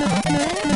Mm-hmm.